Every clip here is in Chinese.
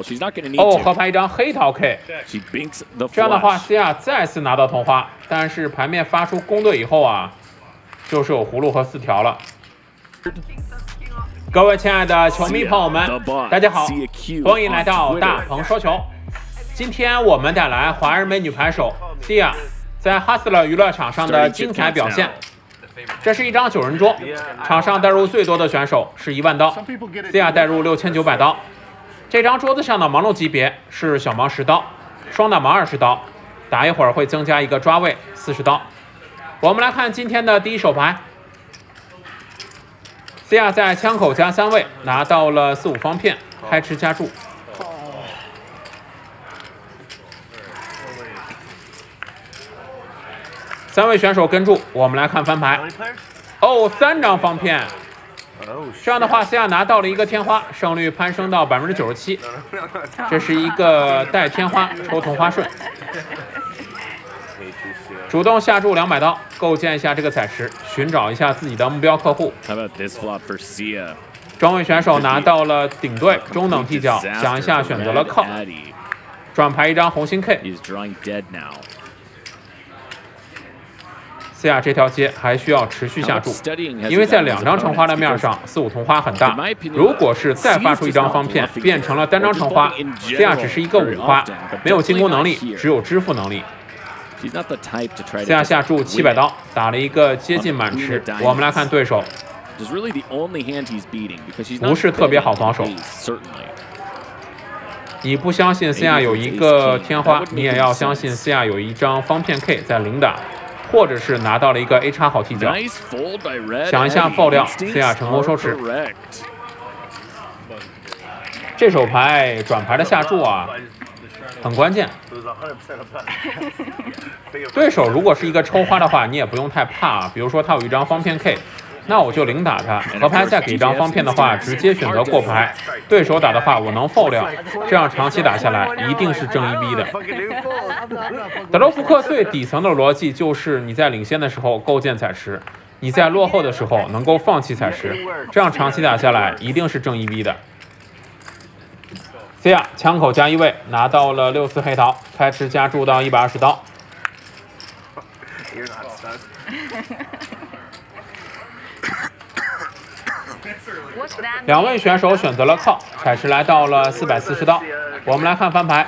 Well, she's not going to need 哦.合牌一张黑桃 binks the 这样的话 flush.，C 亚再次拿到同花，但是牌面发出公对以后啊，就是有葫芦和四条了。各位亲爱的球迷朋友们大家好欢迎来到大鹏说球。今天我们带来华人美女牌手 C 亚在哈斯勒娱乐场上的精彩表现。这是一张九人桌，场上带入最多的选手是一万刀 C 亚带入六千九百刀。这张桌子上的盲路级别是小盲十刀，双打盲二十刀，打一会儿会增加一个抓位四十刀。我们来看今天的第一手牌，C 亚在枪口加三位拿到了四五方片，开吃加注。三位选手跟住，我们来看翻牌。哦，三张方片，这样的话西亚拿到了一个天花，胜率攀升到百分之九十七。这是一个带天花抽同花顺，主动下注两百刀，构建一下这个彩池，寻找一下自己的目标客户。中位选手拿到了顶对中等踢脚，想一下选择了靠，转牌一张红心 K。西亚这条街还需要持续下注，因为在两张橙花的面上，四五同花很大。如果是再发出一张方片，变成了单张橙花，西亚只是一个五花，没有进攻能力，只有支付能力。西亚下注七百刀，打了一个接近满池。我们来看对手，不是特别好防守。你不相信西亚有一个天花，你也要相信西亚有一张方片 K 在零打。或者是拿到了一个 A 叉好踢脚。想一下爆料亚成功收持这手牌转牌的下注啊，很关键。对手如果是一个抽花的话，你也不用太怕啊。比如说他有一张方片 K，那我就零打他，合牌再给一张方片的话，直接选择过牌。对手打的话，我能 fold，这样长期打下来一定是正一逼的。德州扑克最底层的逻辑就是你在领先的时候构建彩池，你在落后的时候能够放弃彩池，这样长期打下来一定是正一逼的。这样枪口加一位，拿到了六次黑桃，开池加注到一百二十刀。两位选手选择了靠，彩池来到了四百四十刀。我们来看翻牌，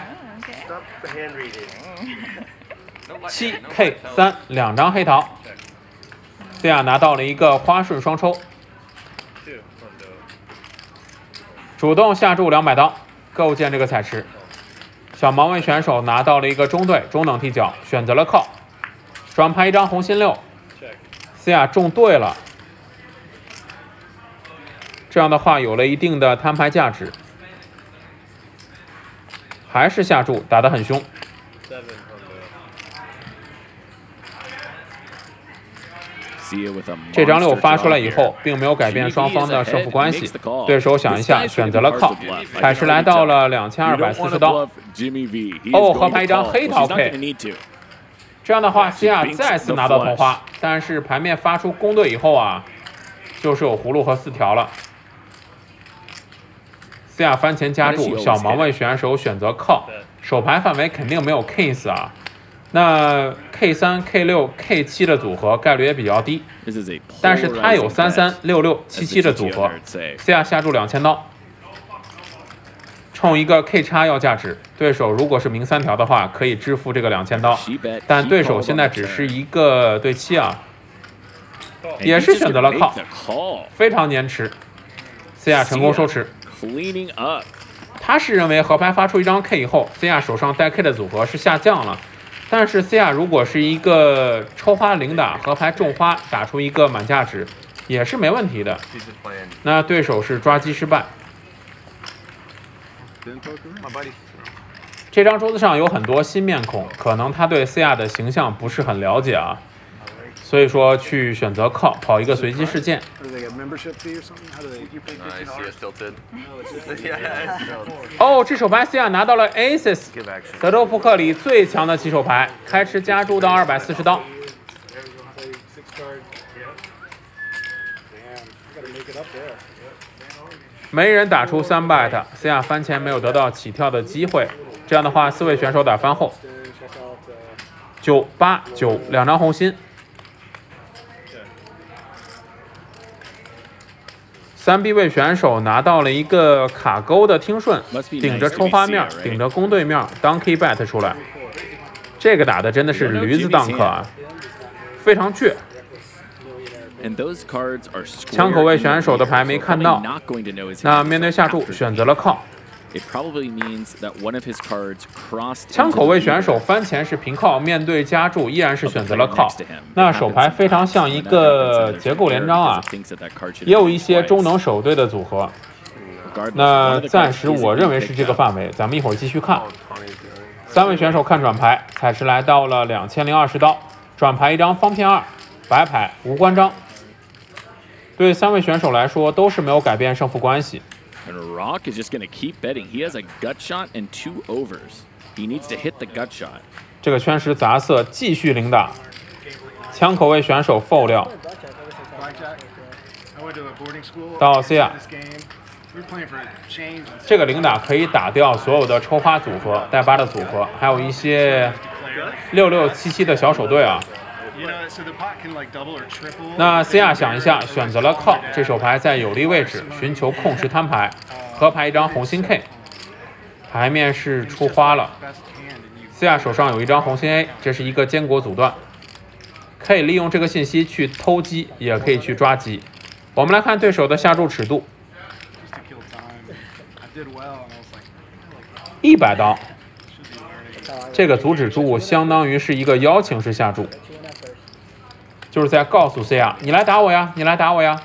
七 K 三两张黑桃，C 亚拿到了一个花顺双抽，主动下注两百刀，构建这个彩池。小盲位选手拿到了一个中对中等踢脚，选择了靠，转牌一张红心六西亚中对了。这样的话有了一定的摊牌价值。还是下注，打得很凶。这张六发出来以后，并没有改变双方的胜负关系。对手想一下，选择了靠，还是来到了两千二百四十刀。哦，合牌一张黑桃 K。这样的话，西亚再次拿到同花，但是牌面发出攻对以后啊，就是有葫芦和四条了。西亚翻前加注，小盲位选手选择靠，手牌范围肯定没有 King 啊。那 K 三、K 六、K 七的组合概率也比较低但是他有三三、六六、七七的组合.西亚下注两千刀，冲一个 K 叉要价值。对手如果是明三条的话，可以支付这个两千刀。但对手现在只是一个对七啊，也是选择了靠 call. 非常粘持。C 亚成功收持。Cleaning up. 他是认为合牌发出一张 K 以后，C 亚手上带 K 的组合是下降了。但是 C 亚如果是一个抽花零打，合牌中花打出一个满价值，也是没问题的。那对手是抓鸡失败。这张桌子上有很多新面孔，可能他对 C 亚的形象不是很了解啊，所以说去选择靠跑一个随机事件。哦这手牌西亚拿到了 aces 德州扑克里最强的起手牌开吃加注到二百四十刀。没人打出三 bet 西亚翻前没有得到起跳的机会这样的话四位选手打翻后九八九两张红心。三 B 位选手拿到了一个卡钩的听顺，顶着抽花面，顶着攻对面，Donkey Bat 出来。这个打的真的是驴子 dunk 啊，非常倔。枪口位选手的牌没看到，那面对下注选择了靠。枪口位选手翻前是平靠，面对加注依然是选择了靠。那手牌非常像一个结构连张啊，也有一些中等手对的组合。那暂时我认为是这个范围，咱们一会儿继续看。三位选手看转牌，彩池来到了两千零二十刀，转牌一张方片二，白牌无关张。对三位选手来说都是没有改变胜负关系。And Rock is just going to keep betting. He has a gut shot and two overs. He needs to hit the gut shot. 这个圈石杂色继续领打，枪口位选手 fold 掉。到 C 啊，这个领打可以打掉所有的抽花组合、带八的组合，还有一些六六七七的小手队啊。那 C 亚想一下，选择了靠，这手牌在有利位置，寻求控制摊牌，合牌一张红心 K，牌面是出花了。C 亚手上有一张红心 A，这是一个坚果阻断，可以利用这个信息去偷鸡，也可以去抓鸡。我们来看对手的下注尺度，一百刀，这个阻止注相当于是一个邀请式下注。就是在告诉 CR，，你来打我呀，你来打我呀。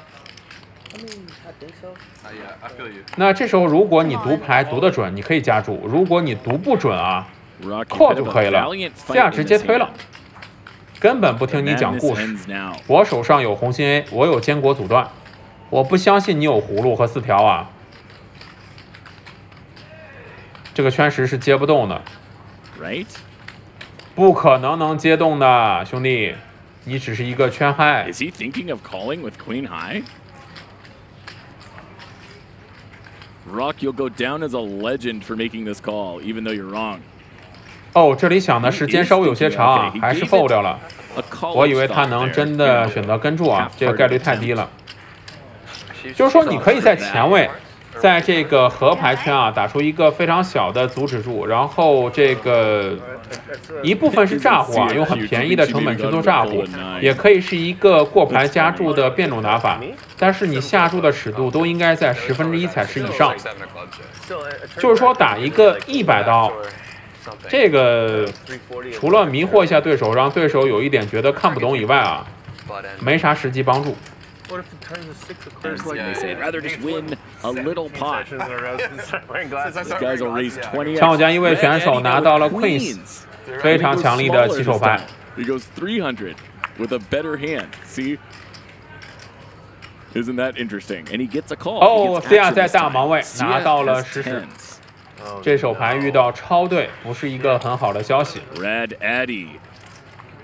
那这时候，如果你读牌读得准，你可以加注；如果你读不准啊，，call 就可以了。C 亚直接推了，根本不听你讲故事。我手上有红心 A，我有坚果阻断，我不相信你有葫芦和四条啊。这个圈石是接不动的，right？不可能能接动的，兄弟。你只是一个圈嗨。Is he thinking of calling with queen high? Rock, you'll go down as a legend for making this call, even though you're wrong. 哦，这里想的时间稍微有些长，还是 fold 掉了。我以为他能真的选择跟注啊，这个概率太低了。就是说，你可以在前位。在这个河牌圈啊，打出一个非常小的阻止住，然后这个一部分是炸胡啊，用很便宜的成本去做炸胡，也可以是一个过牌加注的变种打法。但是你下注的尺度都应该在十分之一彩池以上，就是说打一个一百刀，这个除了迷惑一下对手，让对手有一点觉得看不懂以外啊，没啥实际帮助。What if it turns to six of clubs? Like they say, rather just win a little pot. These guys will raise twenty. 枪口将一位选手拿到了 Queens，非常强力的起手牌。He goes three hundred with a better hand. See. Isn't that interesting? And he gets a call. 哦，西亚在大盲位拿到了十十。这手牌遇到超队不是一个很好的消息。Red Addy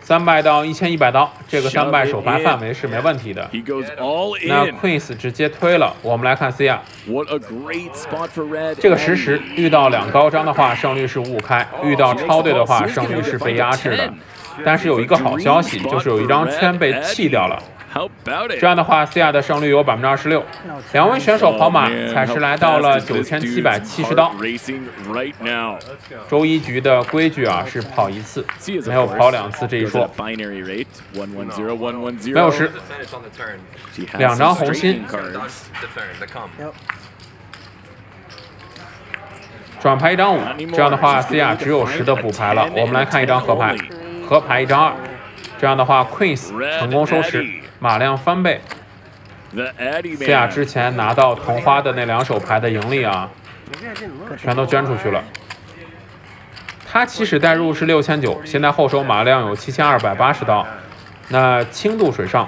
三百到一千一百刀，这个三百首牌范围是没问题的。那 Queen 直接推了，我们来看 C 亚。这个实时遇到两高张的话，胜率是五五开；遇到超队的话，胜率是被压制的。但是有一个好消息，就是有一张圈被弃掉了。这样的话，西亚的胜率有百分之二十六。两位选手跑马，彩石来到了九千七百七十刀。周一局的规矩啊是跑一次，没有跑两次这一说。没有十，两张红心。转牌一张五，这样的话，西亚只有十的补牌了。我们来看一张合牌，合牌一张二，这样的话，Queen 成功收十。马量翻倍，西亚之前拿到同花的那两手牌的盈利啊，全都捐出去了。他起始代入是六千九，现在后手马量有七千二百八十刀，那轻度水上，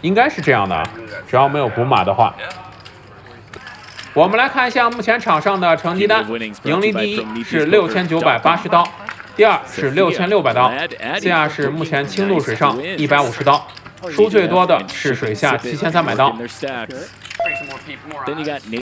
应该是这样的，只要没有补马的话。我们来看一下目前场上的成绩单，盈利第一是六千九百八十刀，第二是六千六百刀，西亚是目前轻度水上一百五十刀。输最多的是水下七千三百刀。